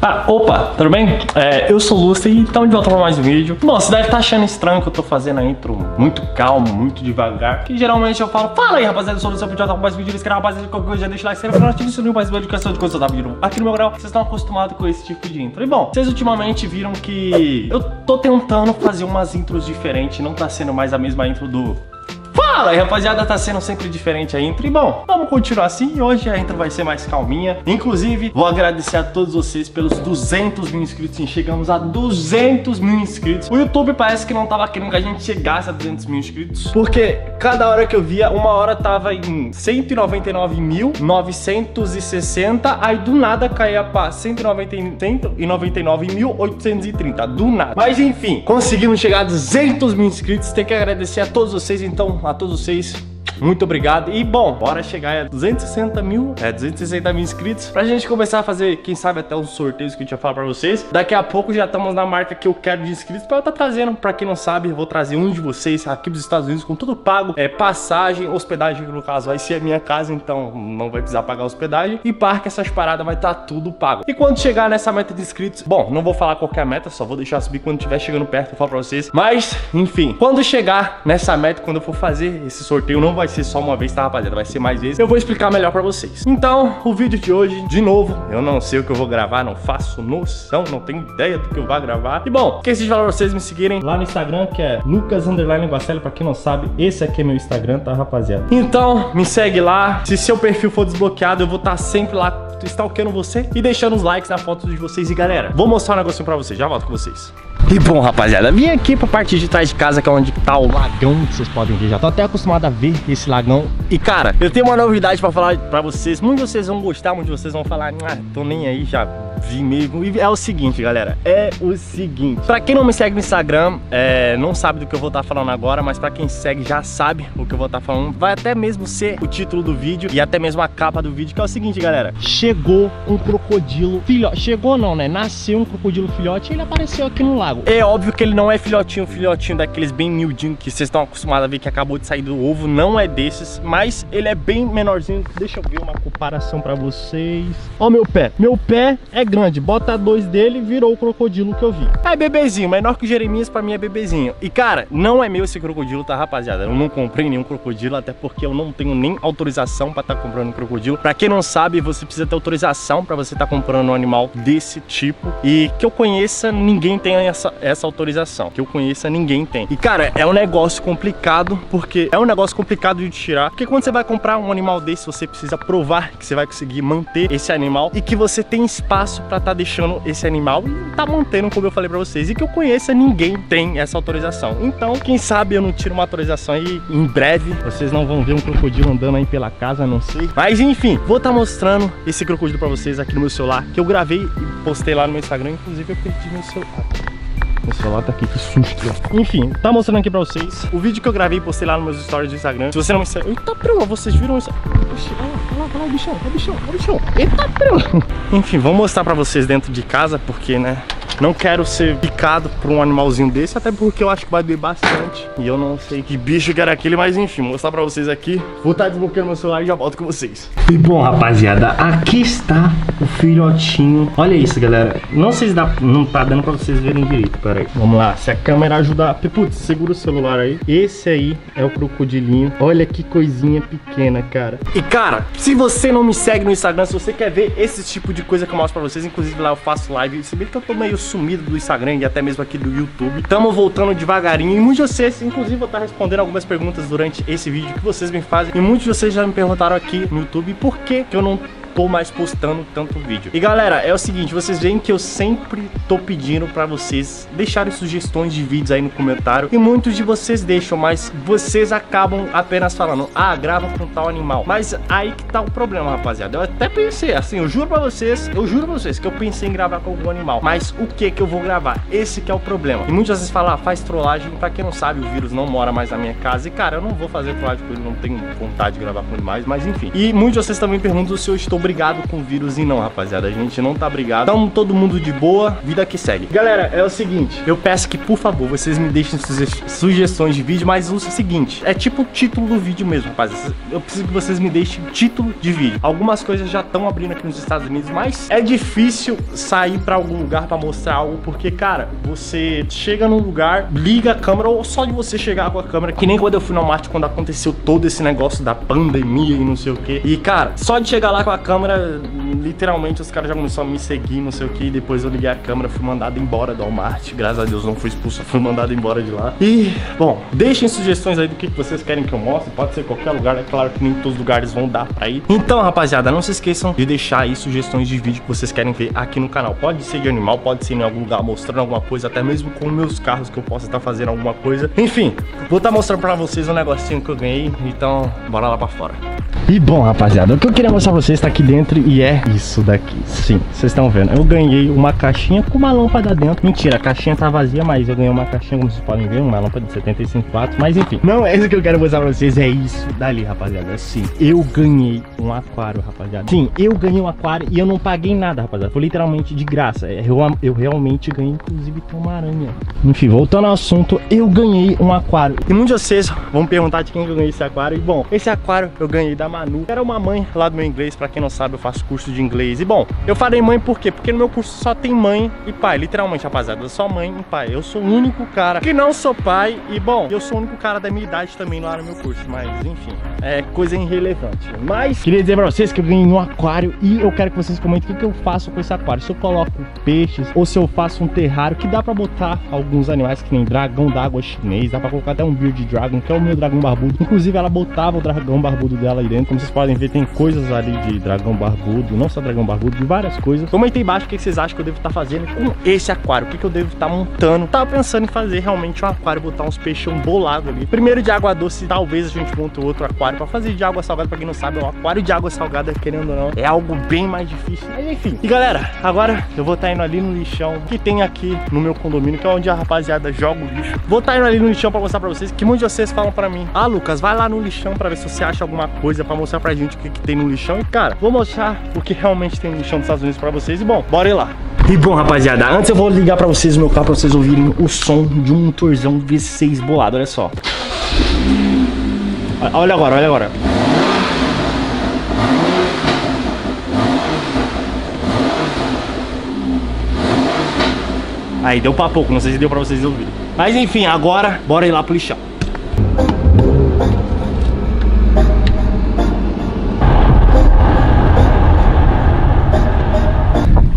Ah, opa, tudo bem? É, eu sou o Lúcio e estamos de volta para mais um vídeo. Bom, você deve estar achando estranho que eu tô fazendo a intro muito calmo, muito devagar. Que geralmente eu falo, fala aí rapaziada, eu sou o Lúcio, eu mais vídeo, inscreva rapaziada, qualquer coisa, deixa like, se não ative o mais notificação de quando eu tava vídeo aqui no meu canal. Vocês estão acostumados com esse tipo de intro. E bom, vocês ultimamente viram que eu tô tentando fazer umas intros diferentes, não tá sendo mais a mesma intro do Fala aí, rapaziada, tá sendo sempre diferente a intro. E bom, vamos continuar assim. Hoje a intro vai ser mais calminha. Inclusive, vou agradecer a todos vocês pelos 200 mil inscritos. Sim, chegamos a 200 mil inscritos. O YouTube parece que não tava querendo que a gente chegasse a 200 mil inscritos. Porque cada hora que eu via, uma hora tava em 199.960. Aí do nada caía pra 199.830. Do nada. Mas enfim, conseguimos chegar a 200 mil inscritos. Tem que agradecer a todos vocês. Então, a todos vocês. Muito obrigado. E bom, bora chegar a 260 mil, é, 260 mil inscritos pra gente começar a fazer, quem sabe, até uns sorteios que eu tinha falado pra vocês. Daqui a pouco já estamos na marca que eu quero de inscritos pra eu estar tá trazendo. Pra quem não sabe, eu vou trazer um de vocês aqui dos Estados Unidos com tudo pago. É passagem, hospedagem, no caso vai ser a minha casa, então não vai precisar pagar hospedagem. E parque, essas paradas vai estar tá tudo pago. E quando chegar nessa meta de inscritos, bom, não vou falar qualquer meta, só vou deixar subir quando estiver chegando perto, eu falo pra vocês. Mas, enfim, quando chegar nessa meta, quando eu for fazer esse sorteio, não vai vai ser só uma vez, tá, rapaziada? Vai ser mais vezes. Eu vou explicar melhor pra vocês. Então, o vídeo de hoje, de novo, eu não sei o que eu vou gravar, não faço noção, não tenho ideia do que eu vou gravar. E bom, esqueci de falar pra vocês me seguirem lá no Instagram, que é Lucas Underline Guacelli, pra quem não sabe, esse aqui é meu Instagram, tá, rapaziada? Então, me segue lá. Se seu perfil for desbloqueado, eu vou estar tá sempre lá stalkeando você e deixando os likes na foto de vocês. E galera, vou mostrar um negocinho pra vocês, já volto com vocês. E bom, rapaziada, vim aqui pra parte de trás de casa, que é onde tá o lagão, que vocês podem ver. Já tô até acostumado a ver esse lagão. E, cara, eu tenho uma novidade pra falar pra vocês. Muitos de vocês vão gostar, muitos de vocês vão falar, ah, tô nem aí, já mesmo. E é o seguinte, galera, é o seguinte. Pra quem não me segue no Instagram, é, não sabe do que eu vou estar tá falando agora, mas pra quem segue já sabe o que eu vou estar tá falando. Vai até mesmo ser o título do vídeo e até mesmo a capa do vídeo, que é o seguinte, galera. Chegou um crocodilo filhote. Chegou não, né? Nasceu um crocodilo filhote e ele apareceu aqui no lago. É óbvio que ele não é filhotinho, filhotinho daqueles bem miudinho que vocês estão acostumados a ver que acabou de sair do ovo, não é desses, mas ele é bem menorzinho. Deixa eu ver uma comparação pra vocês. Ó meu pé, meu pé é grande, bota dois dele virou o crocodilo que eu vi. É bebezinho, menor que o Jeremias pra mim é bebezinho. E cara, não é meu esse crocodilo, tá rapaziada? Eu não comprei nenhum crocodilo, até porque eu não tenho nem autorização pra estar tá comprando um crocodilo. Pra quem não sabe, você precisa ter autorização pra você estar tá comprando um animal desse tipo. E que eu conheça, ninguém tem essa essa, autorização. Que eu conheça, ninguém tem. E, cara, é um negócio complicado, porque é um negócio complicado de tirar. Porque quando você vai comprar um animal desse, você precisa provar que você vai conseguir manter esse animal e que você tem espaço para estar tá deixando esse animal e tá mantendo, como eu falei para vocês. E que eu conheça, ninguém tem essa autorização. Então, quem sabe eu não tiro uma autorização aí em breve. Vocês não vão ver um crocodilo andando aí pela casa, não sei. Mas enfim, vou estar tá mostrando esse crocodilo para vocês aqui no meu celular, que eu gravei e postei lá no meu Instagram. Inclusive, eu perdi meu celular. Meu celular tá aqui, que susto. Enfim, tá mostrando aqui pra vocês o vídeo que eu gravei e postei lá nos meus stories do Instagram. Se você não me segue... Eita, prima, vocês viram isso? Olha lá, olha lá, olha lá, bichão, olha o bichão, olha o bichão. Eita, prima. Enfim, vou mostrar pra vocês dentro de casa, porque, né, não quero ser picado por um animalzinho desse, até porque eu acho que vai doer bastante. E eu não sei que bicho que era aquele, mas enfim, vou mostrar pra vocês aqui. Vou estar desbloqueando meu celular e já volto com vocês. E bom, rapaziada, aqui está o filhotinho. Olha isso, galera. Não sei se dá, não tá dando pra vocês verem direito, pera aí. Vamos lá, se a câmera ajudar... Putz, segura o celular aí. Esse aí é o crocodilinho. Olha que coisinha pequena, cara. E cara, se você não me segue no Instagram, se você quer ver esse tipo de coisa que eu mostro pra vocês, inclusive lá eu faço live, se bem que eu tô meio sumido do Instagram e até mesmo aqui do YouTube. Tamo voltando devagarinho e muitos de vocês, inclusive, vou estar respondendo algumas perguntas durante esse vídeo que vocês me fazem. E muitos de vocês já me perguntaram aqui no YouTube por que, que eu não tô mais postando tanto vídeo. E galera, é o seguinte, vocês veem que eu sempre tô pedindo pra vocês deixarem sugestões de vídeos aí no comentário. E muitos de vocês deixam, mas vocês acabam apenas falando, ah, grava com tal animal. Mas aí que tá o problema, rapaziada. Eu até pensei, assim, eu juro pra vocês, eu juro pra vocês que eu pensei em gravar com algum animal. Mas o que que eu vou gravar? Esse que é o problema. E muitas vezes falam, ah, faz trollagem. Pra quem não sabe, o vírus não mora mais na minha casa. E cara, eu não vou fazer trollagem com ele, não tenho vontade de gravar com ele mais, mas enfim. E muitos de vocês também perguntam se eu estou brigado com o vírus e não, rapaziada. A gente não tá brigado. Tamo todo mundo de boa, vida que segue. Galera, é o seguinte, eu peço que, por favor, vocês me deixem sugestões de vídeo, mas o seguinte, é tipo o título do vídeo mesmo, rapaziada. Eu preciso que vocês me deixem título de vídeo. Algumas coisas já estão abrindo aqui nos Estados Unidos, mas é difícil sair pra algum lugar pra mostrar algo, porque, cara, você chega num lugar, liga a câmera, ou só de você chegar com a câmera, que nem quando eu fui no Walmart, quando aconteceu todo esse negócio da pandemia e não sei o que. E, cara, só de chegar lá com a câmera, literalmente os caras já começaram a me seguir, não sei o que. Depois eu liguei a câmera, fui mandado embora do Walmart. Graças a Deus não fui expulso, fui mandado embora de lá. E, bom, deixem sugestões aí do que vocês querem que eu mostre. Pode ser qualquer lugar, é claro que nem todos os lugares vão dar pra ir. Então, rapaziada, não se esqueçam de deixar aí sugestões de vídeo que vocês querem ver aqui no canal. Pode ser de animal, pode ser em algum lugar mostrando alguma coisa, até mesmo com meus carros que eu possa estar fazendo alguma coisa. Enfim, vou estar mostrando pra vocês um negocinho que eu ganhei. Então, bora lá pra fora. E bom, rapaziada, o que eu queria mostrar pra vocês tá aqui dentro e é isso daqui. Sim, vocês estão vendo. Eu ganhei uma caixinha com uma lâmpada dentro. Mentira, a caixinha tá vazia, mas eu ganhei uma caixinha, como vocês podem ver, uma lâmpada de 75 watts. Mas enfim, não é isso que eu quero mostrar pra vocês, é isso dali, rapaziada. Sim, eu ganhei um aquário, rapaziada. Sim, eu ganhei um aquário e eu não paguei nada, rapaziada. Foi literalmente de graça. É, eu, eu realmente ganhei, inclusive tem uma aranha. Enfim, voltando ao assunto, eu ganhei um aquário. E muitos de vocês vão perguntar de quem eu ganhei esse aquário. E bom, esse aquário eu ganhei da Manu. Era uma mãe lá do meu inglês, pra quem não sabe, eu faço curso de inglês. E bom, eu falei mãe por quê? Porque no meu curso só tem mãe e pai, literalmente, rapaziada, só mãe e pai. Eu sou o único cara que não sou pai e bom, eu sou o único cara da minha idade também lá no meu curso, mas enfim, é coisa irrelevante. Mas queria dizer pra vocês que eu ganhei um aquário e eu quero que vocês comentem o que, que eu faço com esse aquário. Se eu coloco peixes ou se eu faço um terrário que dá pra botar alguns animais que nem dragão d'água chinês, dá pra colocar até um Beard Dragon, que é o meu dragão barbudo. Inclusive ela botava o dragão barbudo dela aí dentro, como vocês podem ver, tem coisas ali de dragão barbudo, não só dragão barbudo, de várias coisas. Comenta aí embaixo o que vocês acham que eu devo estar tá fazendo com esse aquário, o que, que eu devo estar tá montando. Tava pensando em fazer realmente um aquário, botar uns peixes bolados ali. Primeiro de água doce, talvez a gente monte outro aquário para fazer de água salgada, pra quem não sabe, um aquário de água salgada, querendo ou não, é algo bem mais difícil. Mas enfim. E galera, agora eu vou estar tá indo ali no lixão que tem aqui no meu condomínio, que é onde a rapaziada joga o lixo. Vou estar indo ali no lixão para mostrar para vocês que muitos de vocês falam para mim, ah Lucas, vai lá no lixão para ver se você acha alguma coisa para mostrar pra gente o que, que tem no lixão. E cara, vou mostrar o que realmente tem no lixão dos Estados Unidos pra vocês. E bom, bora ir lá. E bom, rapaziada, antes eu vou ligar pra vocês o meu carro pra vocês ouvirem o som de um motorzão V6 bolado, olha só. Olha agora, olha agora. Aí, deu pra pouco, não sei se deu pra vocês ouvirem. Mas enfim, agora, bora ir lá pro lixão.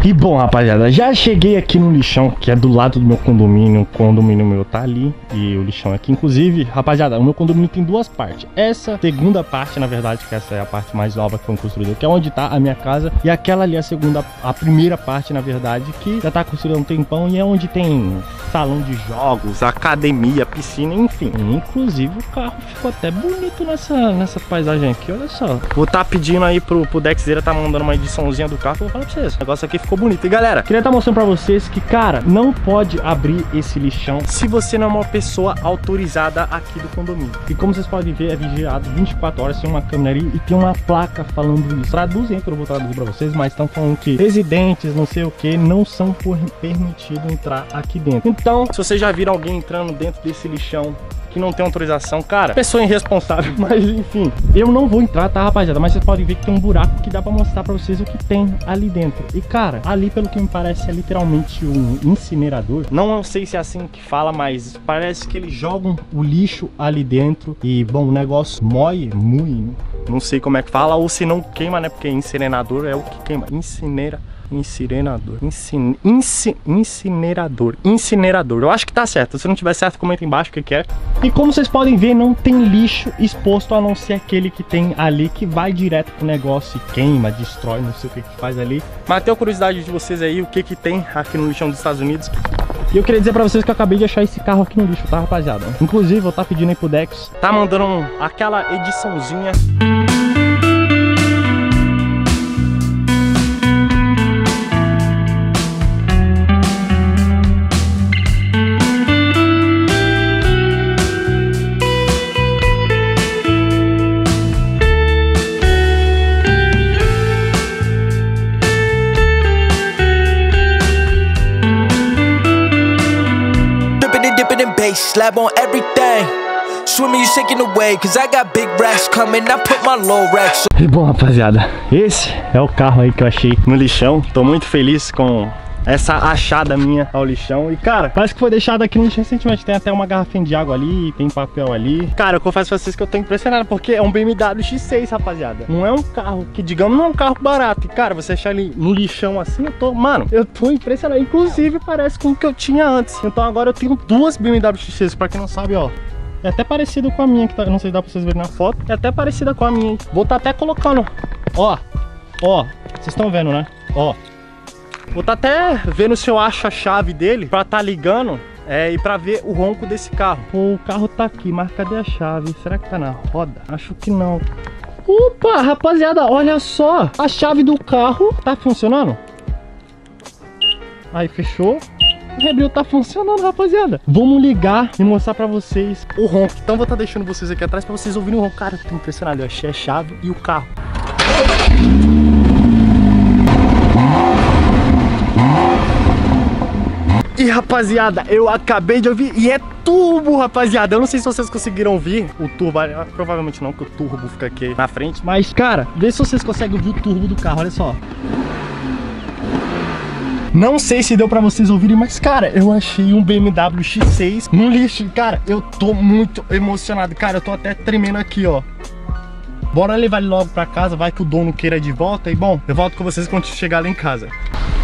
E bom, rapaziada, já cheguei aqui no lixão, que é do lado do meu condomínio. O condomínio meu tá ali e o lixão aqui. Inclusive, rapaziada, o meu condomínio tem duas partes. Essa segunda parte, na verdade, que essa é a parte mais nova que foi construída, que é onde tá a minha casa. E aquela ali é a segunda, a primeira parte, na verdade, que já tá construída há um tempão e é onde tem salão de jogos, academia, piscina, enfim. Inclusive, o carro ficou até bonito nessa, nessa paisagem aqui, olha só. Vou tá pedindo aí pro, pro Dexeira tá mandando uma ediçãozinha do carro, vou falar pra vocês. O negócio aqui ficou bonito. E galera, queria estar tá mostrando pra vocês que, cara, não pode abrir esse lixão se você não é uma pessoa autorizada aqui do condomínio. E como vocês podem ver, é vigiado 24 horas, tem uma câmera ali e tem uma placa falando isso. Traduzem, que eu vou traduzir pra vocês, mas estão falando que residentes, não sei o que, não são permitidos entrar aqui dentro. Então, se vocês já viram alguém entrando dentro desse lixão que não tem autorização. Cara, pessoa irresponsável, mas enfim. Eu não vou entrar, tá, rapaziada? Mas vocês podem ver que tem um buraco que dá pra mostrar pra vocês o que tem ali dentro. E, cara, ali, pelo que me parece, é literalmente um incinerador. Não sei se é assim que fala, mas parece que eles jogam o lixo ali dentro. E, bom, o negócio moe, mui, não sei como é que fala. Ou se não queima, né? Porque incinerador é o que queima. Incinera Incinerador. Incin, inci, incinerador. Incinerador. Eu acho que tá certo. Se não tiver certo, comenta embaixo o que, que é. E como vocês podem ver, não tem lixo exposto a não ser aquele que tem ali que vai direto pro negócio e queima, destrói, não sei o que que faz ali. Mas tenho curiosidade de vocês aí, o que que tem aqui no lixão dos Estados Unidos. E eu queria dizer pra vocês que eu acabei de achar esse carro aqui no lixo, tá, rapaziada? Inclusive, eu tá pedindo aí pro Dex, tá mandando aquela ediçãozinha slab on everything. Swimming, you shaking away, cause I got big racks coming. I put my low racks. E bom, rapaziada, esse é o carro aí que eu achei no lixão. Tô muito feliz com essa achada minha ao lixão. E, cara, parece que foi deixado aqui recentemente. Tem até uma garrafinha de água ali, tem papel ali. Cara, eu confesso pra vocês que eu tô impressionado, porque é um BMW X6, rapaziada. Não é um carro que, digamos, não é um carro barato. E, cara, você achar ele no lixão assim, eu tô... Mano, eu tô impressionado. Inclusive, parece com o que eu tinha antes. Então, agora eu tenho duas BMW X6. Pra quem não sabe, ó, é até parecido com a minha, que tá, não sei se dá pra vocês verem na foto. É até parecida com a minha, hein? Vou tá até colocando. Ó, ó, vocês estão vendo, né? Ó. Vou tá até vendo se eu acho a chave dele pra tá ligando é, e pra ver o ronco desse carro. Pô, o carro tá aqui, mas cadê a chave? Será que tá na roda? Acho que não. Opa, rapaziada, olha só. A chave do carro tá funcionando? Aí, fechou. O rebril tá funcionando, rapaziada. Vamos ligar e mostrar pra vocês o ronco. Então vou estar tá deixando vocês aqui atrás pra vocês ouvirem o ronco. Cara, eu tô impressionado. Eu achei a chave e o carro. E rapaziada, eu acabei de ouvir e é turbo, rapaziada. Eu não sei se vocês conseguiram ouvir o turbo. Ah, provavelmente não, porque o turbo fica aqui na frente. Mas, cara, vê se vocês conseguem ouvir o turbo do carro. Olha só. Não sei se deu pra vocês ouvirem, mas, cara, eu achei um BMW X6 no lixo. Cara, eu tô muito emocionado. Cara, eu tô até tremendo aqui, ó. Bora levar ele logo pra casa, vai que o dono queira de volta. E, bom, eu volto com vocês quando chegar lá em casa.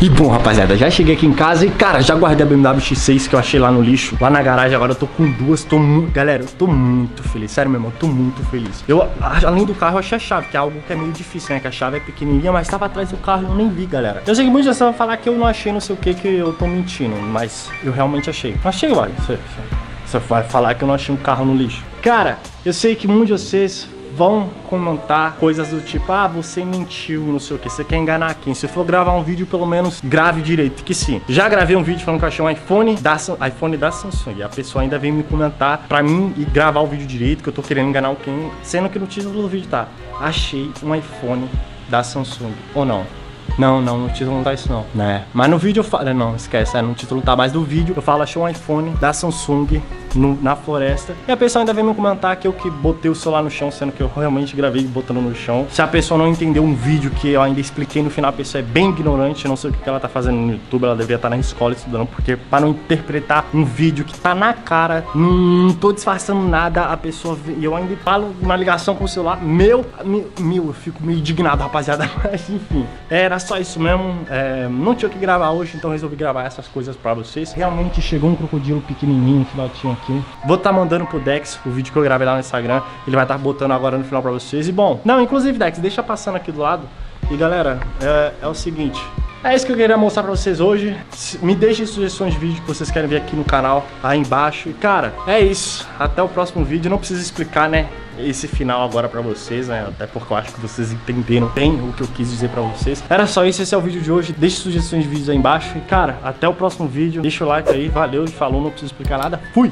E bom, rapaziada, já cheguei aqui em casa e, cara, já guardei a BMW X6 que eu achei lá no lixo, lá na garagem. Agora eu tô com duas, tô muito... Galera, eu tô muito feliz, sério mesmo, eu tô muito feliz. Eu, além do carro, eu achei a chave, que é algo que é meio difícil, né? Que a chave é pequenininha, mas tava atrás do carro e eu nem vi, galera. Eu sei que muitos vão falar que eu não achei não sei o que, que eu tô mentindo, mas eu realmente achei. Achei, olha, você, você vai falar que eu não achei um carro no lixo. Cara, eu sei que muitos de vocês vão comentar coisas do tipo, ah, você mentiu, não sei o que, você quer enganar quem? Se for gravar um vídeo, pelo menos grave direito, que sim. Já gravei um vídeo falando que eu achei um iPhone da, iPhone da Samsung, e a pessoa ainda vem me comentar pra mim e gravar o vídeo direito, que eu tô querendo enganar alguém, sendo que no título do vídeo tá, achei um iPhone da Samsung, ou não? Não, não, no título não tá isso não, né? Mas no vídeo eu falo, não, esquece, é, no título tá, mas no vídeo eu falo, achei um iPhone da Samsung no, na floresta. E a pessoa ainda vem me comentar que eu que botei o celular no chão, sendo que eu realmente gravei botando no chão. Se a pessoa não entendeu um vídeo que eu ainda expliquei no final, a pessoa é bem ignorante, não sei o que ela tá fazendo no YouTube, ela deveria estar tá na escola estudando, porque para não interpretar um vídeo que tá na cara, não, tô disfarçando nada, a pessoa e eu ainda falo uma ligação com o celular, meu, meu, eu fico meio indignado, rapaziada, mas enfim, era só isso mesmo, é, não tinha o que gravar hoje, então resolvi gravar essas coisas pra vocês. Realmente chegou um crocodilo pequenininho, filhotinho aqui. Vou estar tá mandando pro Dex o vídeo que eu gravei lá no Instagram, ele vai estar tá botando agora no final pra vocês. E bom, não, inclusive Dex, deixa passando aqui do lado. E galera, é, é o seguinte, é isso que eu queria mostrar pra vocês hoje. Me deixem sugestões de vídeo que vocês querem ver aqui no canal, aí embaixo. E cara, é isso. Até o próximo vídeo. Não preciso explicar, né? esse final agora pra vocês, né? Até porque eu acho que vocês entenderam bem o que eu quis dizer pra vocês. Era só isso, esse é o vídeo de hoje. Deixe sugestões de vídeos aí embaixo. E, cara, até o próximo vídeo. Deixa o like aí. Valeu e falou, não preciso explicar nada. Fui!